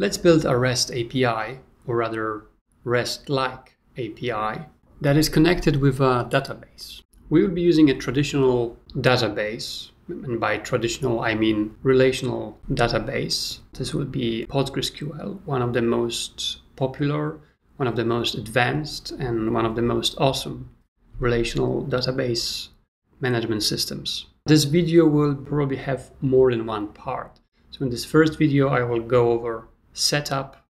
Let's build a REST API, or rather REST-like API, that is connected with a database. We will be using a traditional database, and by traditional I mean relational database. This will be PostgreSQL, one of the most popular, one of the most advanced, and one of the most awesome relational database management systems. This video will probably have more than one part. So in this first video, I will go over setup,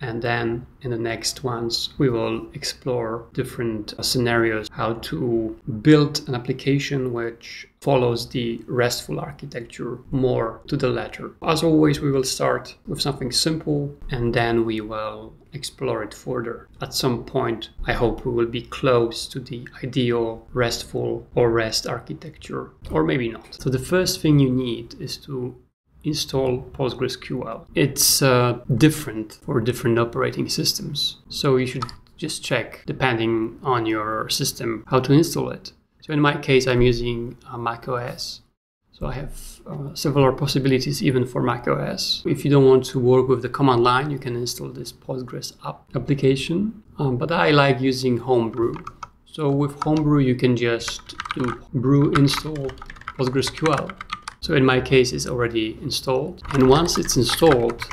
and then in the next ones, we will explore different uh, scenarios, how to build an application which follows the RESTful architecture more to the letter. As always, we will start with something simple and then we will explore it further. At some point, I hope we will be close to the ideal RESTful or REST architecture, or maybe not. So the first thing you need is to install PostgreSQL. It's uh, different for different operating systems. So you should just check, depending on your system, how to install it. So in my case, I'm using uh, macOS. So I have uh, several possibilities even for macOS. If you don't want to work with the command line, you can install this Postgres app application. Um, but I like using Homebrew. So with Homebrew, you can just do brew install PostgreSQL so in my case, it's already installed. And once it's installed,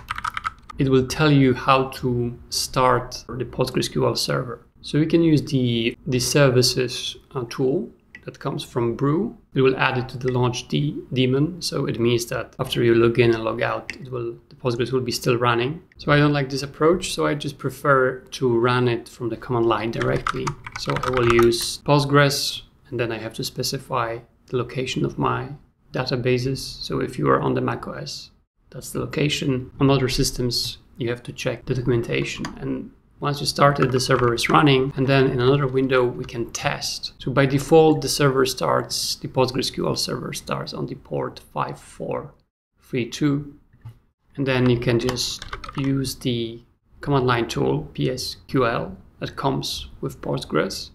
it will tell you how to start the PostgreSQL server. So we can use the, the services uh, tool that comes from Brew. It will add it to the launchd daemon. So it means that after you log in and log out, it will the Postgres will be still running. So I don't like this approach. So I just prefer to run it from the command line directly. So I will use Postgres and then I have to specify the location of my databases. So if you are on the macOS, that's the location. On other systems, you have to check the documentation. And once you started, the server is running. And then in another window, we can test. So by default, the server starts, the PostgreSQL server starts on the port 5432. And then you can just use the command line tool, PSQL, that comes with Postgres.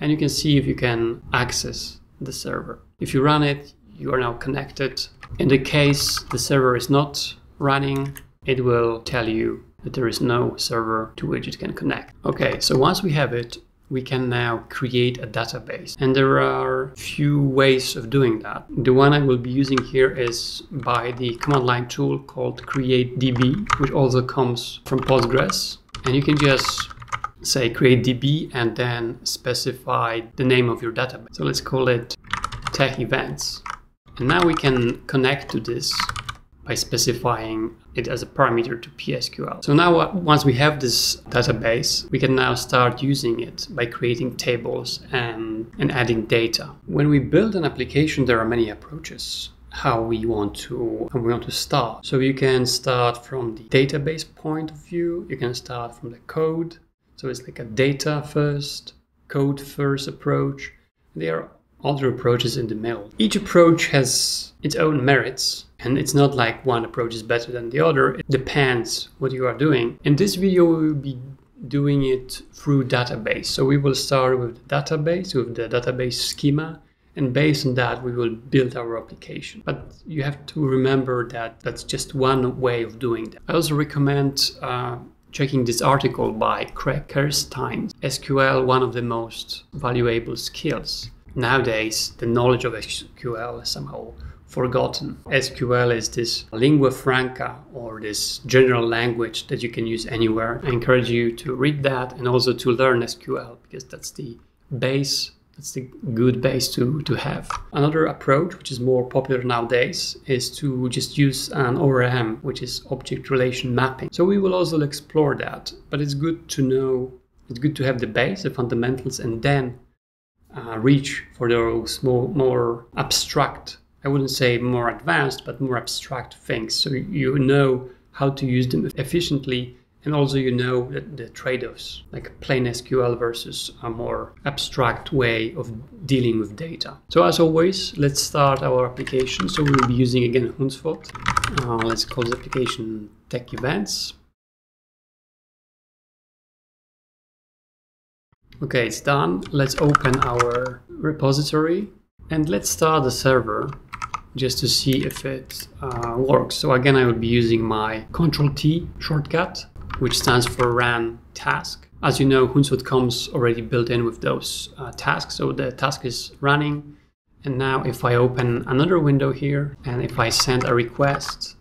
And you can see if you can access the server. If you run it, you are now connected. In the case the server is not running, it will tell you that there is no server to which it can connect. Okay, so once we have it, we can now create a database. And there are few ways of doing that. The one I will be using here is by the command line tool called create db, which also comes from Postgres. And you can just say create db and then specify the name of your database. So let's call it tech events. And now we can connect to this by specifying it as a parameter to PSQL. So now uh, once we have this database, we can now start using it by creating tables and, and adding data. When we build an application, there are many approaches how we want to we want to start. So you can start from the database point of view, you can start from the code. So it's like a data first, code first approach. They are other approaches in the middle. Each approach has its own merits, and it's not like one approach is better than the other. It depends what you are doing. In this video, we will be doing it through database. So we will start with the database, with the database schema, and based on that, we will build our application. But you have to remember that that's just one way of doing that. I also recommend uh, checking this article by Craig Kerstiens, SQL, one of the most valuable skills nowadays the knowledge of SQL is somehow forgotten. SQL is this lingua franca or this general language that you can use anywhere. I encourage you to read that and also to learn SQL because that's the base that's the good base to, to have. Another approach, which is more popular nowadays, is to just use an ORM, which is object relation mapping. So we will also explore that, but it's good to know, it's good to have the base, the fundamentals, and then uh, reach for those more, more abstract, I wouldn't say more advanced, but more abstract things. So you know how to use them efficiently and also you know the, the trade-offs like plain sql versus a more abstract way of dealing with data so as always let's start our application so we'll be using again Huncwot. Uh, let's call the application tech events Okay, it's done. Let's open our repository and let's start the server just to see if it uh, works. So again, I will be using my Control T shortcut, which stands for run task. As you know, Huncwot comes already built in with those uh, tasks. So the task is running. And now if I open another window here, and if I send a request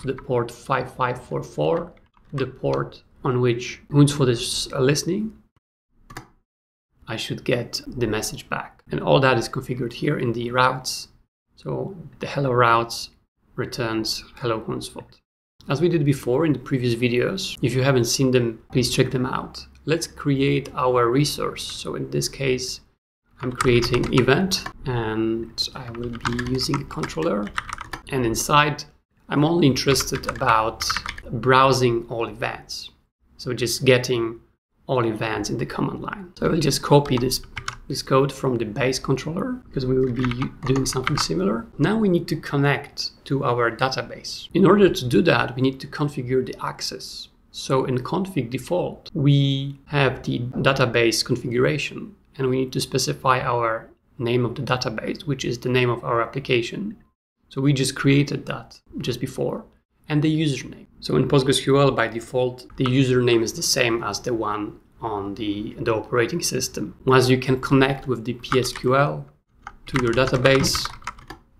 to the port 5544, the port on which Huncwot is uh, listening, I should get the message back. And all that is configured here in the routes. So the hello routes returns hello Huncwot. As we did before in the previous videos, if you haven't seen them, please check them out. Let's create our resource. So in this case, I'm creating event and I will be using a controller. And inside, I'm only interested about browsing all events. So just getting all events in the command line. So I will just copy this, this code from the base controller because we will be doing something similar. Now we need to connect to our database. In order to do that, we need to configure the access. So in config default, we have the database configuration and we need to specify our name of the database, which is the name of our application. So we just created that just before and the username. So in PostgreSQL, by default, the username is the same as the one on the, the operating system. Once you can connect with the PSQL to your database,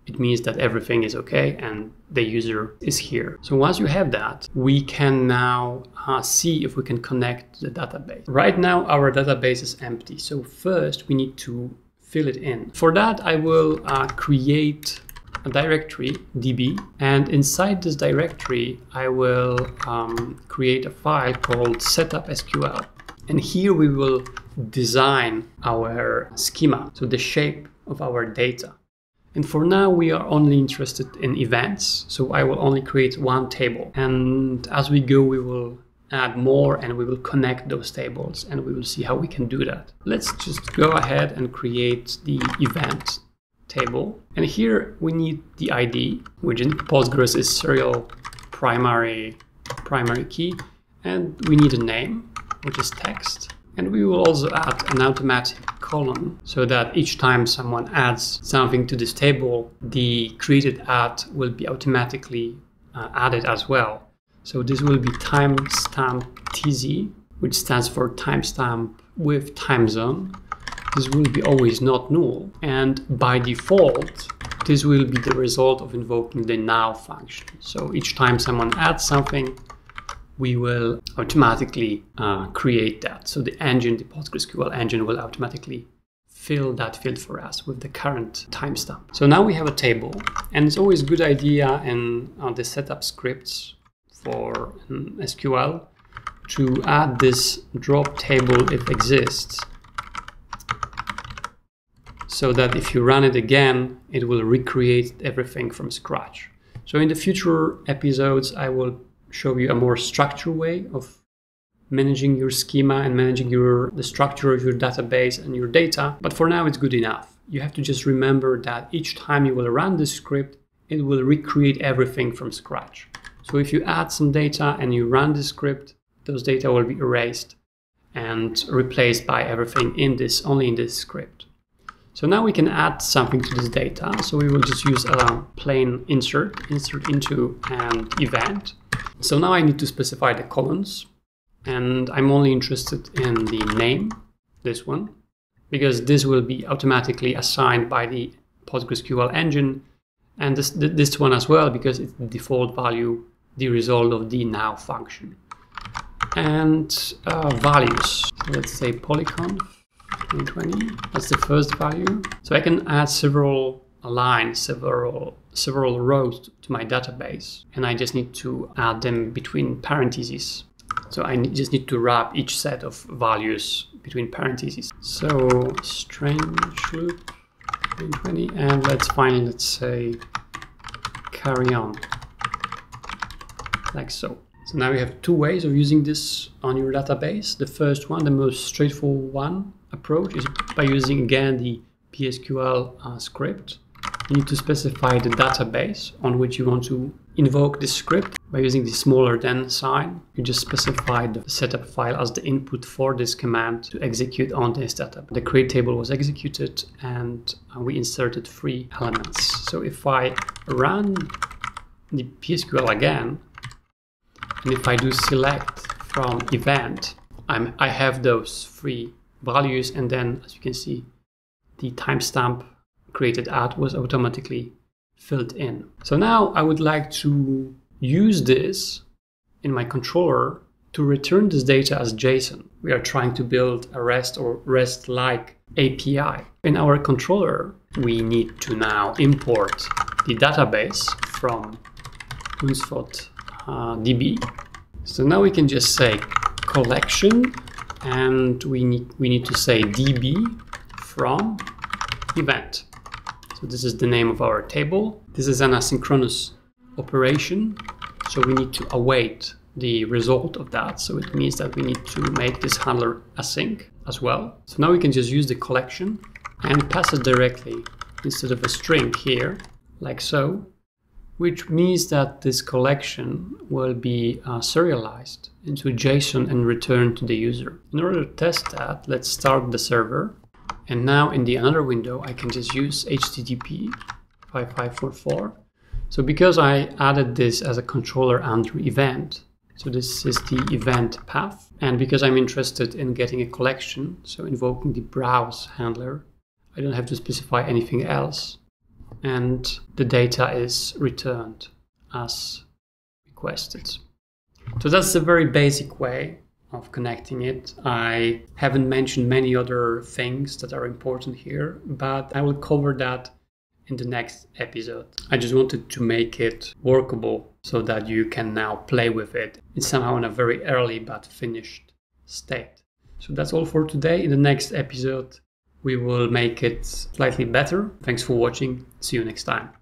it means that everything is okay and the user is here. So once you have that, we can now uh, see if we can connect to the database. Right now, our database is empty. So first we need to fill it in. For that, I will uh, create a directory db and inside this directory I will um, create a file called setup SQL and here we will design our schema so the shape of our data. And for now we are only interested in events so I will only create one table. And as we go we will add more and we will connect those tables and we will see how we can do that. Let's just go ahead and create the event table. And here we need the ID, which in Postgres is serial primary, primary key. And we need a name, which is text. And we will also add an automatic column so that each time someone adds something to this table, the created add will be automatically uh, added as well. So this will be timestamp TZ, which stands for timestamp with time zone this will be always not null. And by default, this will be the result of invoking the now function. So each time someone adds something, we will automatically uh, create that. So the engine, the PostgreSQL engine will automatically fill that field for us with the current timestamp. So now we have a table and it's always a good idea in uh, the setup scripts for um, SQL to add this drop table if exists so that if you run it again, it will recreate everything from scratch. So in the future episodes, I will show you a more structured way of managing your schema and managing your the structure of your database and your data. But for now, it's good enough. You have to just remember that each time you will run this script, it will recreate everything from scratch. So if you add some data and you run the script, those data will be erased and replaced by everything in this, only in this script. So now we can add something to this data. So we will just use a plain insert, insert into an event. So now I need to specify the columns and I'm only interested in the name, this one, because this will be automatically assigned by the PostgreSQL engine and this, this one as well because it's the default value, the result of the now function. And uh, values, so let's say polyconf 2020. That's the first value. So I can add several lines, several several rows to my database, and I just need to add them between parentheses. So I just need to wrap each set of values between parentheses. So strange loop 2020, and let's find, let's say, Curry On, like so. So now you have two ways of using this on your database. The first one, the most straightforward one approach is by using again the PSQL uh, script. You need to specify the database on which you want to invoke this script by using the smaller than sign. You just specify the setup file as the input for this command to execute on this setup. The create table was executed and uh, we inserted three elements. So if I run the PSQL again, and if I do select from event, I'm, I have those three values and then as you can see, the timestamp created at was automatically filled in. So now I would like to use this in my controller to return this data as JSON. We are trying to build a REST or REST-like API. In our controller, we need to now import the database from Huncwot uh, DB. So now we can just say collection and we need, we need to say DB from event. So this is the name of our table. This is an asynchronous operation. So we need to await the result of that. So it means that we need to make this handler async as well. So now we can just use the collection and pass it directly instead of a string here, like so, which means that this collection will be uh, serialized into JSON and returned to the user. In order to test that, let's start the server and now in the another window, I can just use HTTP 5544. So because I added this as a controller under event, so this is the event path. And because I'm interested in getting a collection, so invoking the browse handler, I don't have to specify anything else. And the data is returned as requested. So that's a very basic way of connecting it. I haven't mentioned many other things that are important here, but I will cover that in the next episode. I just wanted to make it workable so that you can now play with it. It's somehow in a very early but finished state. So that's all for today. In the next episode, we will make it slightly better. Thanks for watching. See you next time.